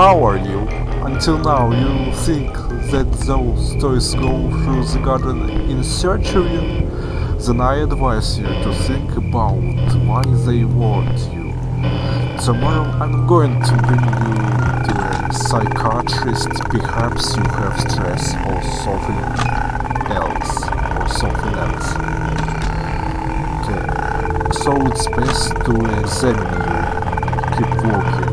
how are you? Until now you think that those toys go through the garden in search of you? Then I advise you to think about why they want you. Tomorrow I'm going to bring you to a psychiatrist. Perhaps you have stress or something else. Or something else. Okay. So it's best to examine you. Keep walking.